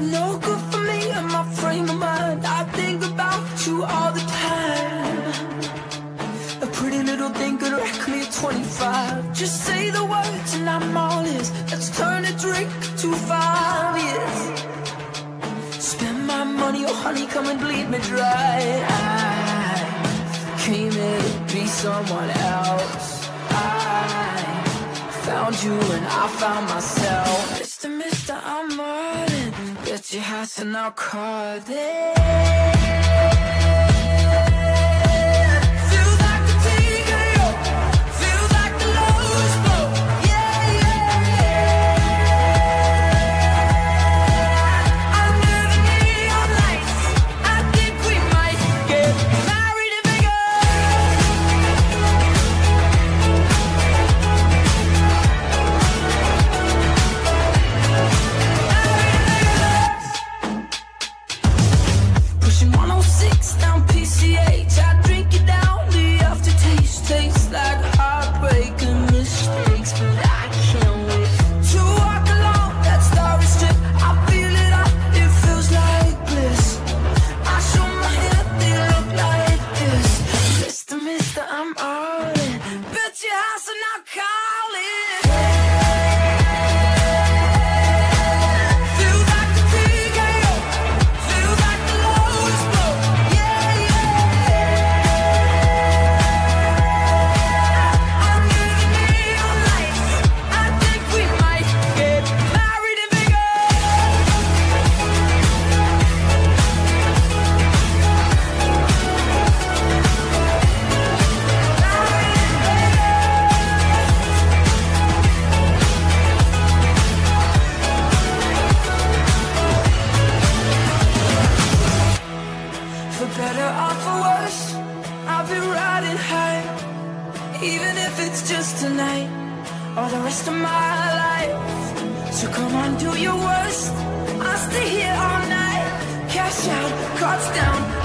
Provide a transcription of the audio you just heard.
No good for me and my frame of mind. I think about you all the time. A pretty little thing could wreck me at 25. Just say the words and I'm all ears. Let's turn a drink to five years. Spend my money, oh honey, come and bleed me dry. I came here to be someone else. I found you and I found myself. Your house and I'll call it. I'll be riding high. Even if it's just tonight or the rest of my life. So come on, do your worst. I'll stay here all night. Cash out, cards down.